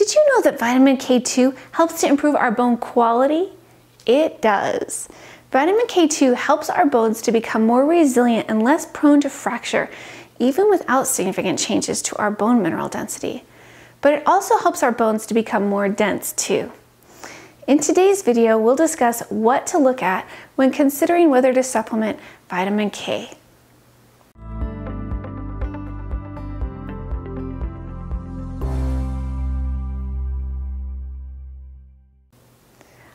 Did you know that vitamin K2 helps to improve our bone quality? It does. Vitamin K2 helps our bones to become more resilient and less prone to fracture, even without significant changes to our bone mineral density. But it also helps our bones to become more dense too. In today's video, we'll discuss what to look at when considering whether to supplement vitamin K.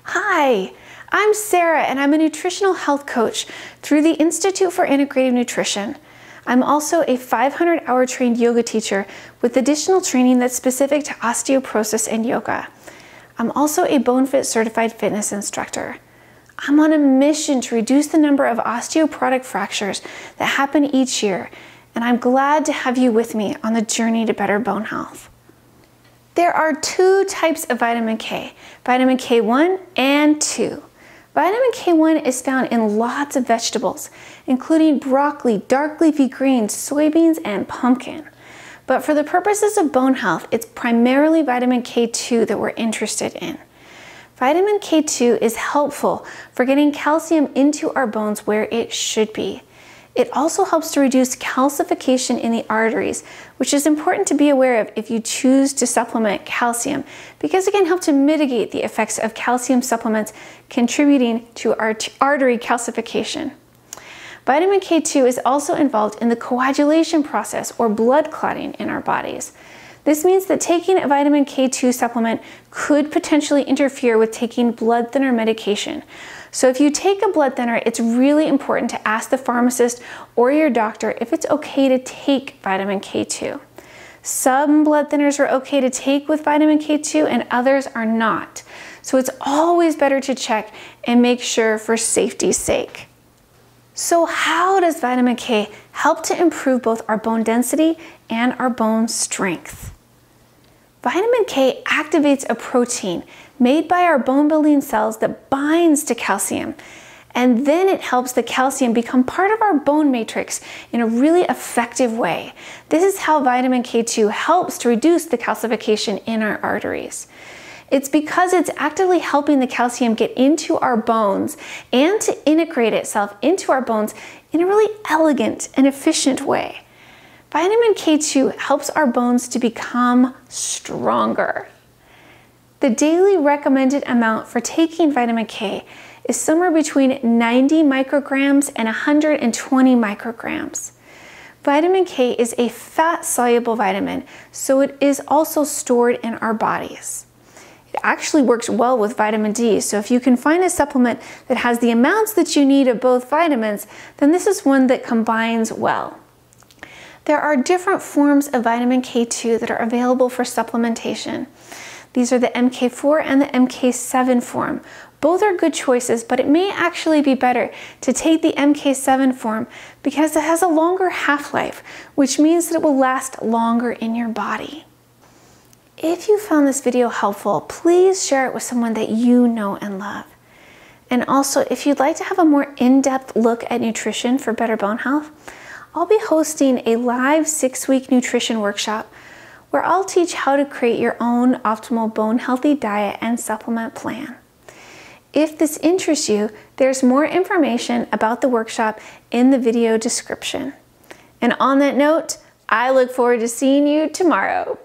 Hi, I'm Sarah and I'm a nutritional health coach through the Institute for Integrative Nutrition. I'm also a 500 hour trained yoga teacher with additional training that's specific to osteoporosis and yoga. I'm also a BoneFit certified fitness instructor. I'm on a mission to reduce the number of osteoporotic fractures that happen each year, and I'm glad to have you with me on the journey to better bone health. There are two types of vitamin K, vitamin K1 and 2. Vitamin K1 is found in lots of vegetables, including broccoli, dark leafy greens, soybeans, and pumpkin. But for the purposes of bone health, it's primarily vitamin K2 that we're interested in. Vitamin K2 is helpful for getting calcium into our bones where it should be. It also helps to reduce calcification in the arteries, which is important to be aware of if you choose to supplement calcium, because it can help to mitigate the effects of calcium supplements contributing to artery calcification. Vitamin K2 is also involved in the coagulation process or blood clotting in our bodies. This means that taking a vitamin K2 supplement could potentially interfere with taking blood thinner medication. So if you take a blood thinner, it's really important to ask the pharmacist or your doctor if it's okay to take vitamin K2. Some blood thinners are okay to take with vitamin K2 and others are not. So it's always better to check and make sure for safety's sake. So how does vitamin K help to improve both our bone density and our bone strength? Vitamin K activates a protein made by our bone building cells that binds to calcium. And then it helps the calcium become part of our bone matrix in a really effective way. This is how vitamin K2 helps to reduce the calcification in our arteries. It's because it's actively helping the calcium get into our bones and to integrate itself into our bones in a really elegant and efficient way. Vitamin K2 helps our bones to become stronger. The daily recommended amount for taking vitamin K is somewhere between 90 micrograms and 120 micrograms. Vitamin K is a fat soluble vitamin, so it is also stored in our bodies. It actually works well with vitamin D. So if you can find a supplement that has the amounts that you need of both vitamins, then this is one that combines well. There are different forms of vitamin K2 that are available for supplementation. These are the MK4 and the MK7 form. Both are good choices, but it may actually be better to take the MK7 form because it has a longer half-life, which means that it will last longer in your body. If you found this video helpful, please share it with someone that you know and love. And also, if you'd like to have a more in-depth look at nutrition for better bone health, I'll be hosting a live six-week nutrition workshop where I'll teach how to create your own optimal bone healthy diet and supplement plan. If this interests you, there's more information about the workshop in the video description. And on that note, I look forward to seeing you tomorrow.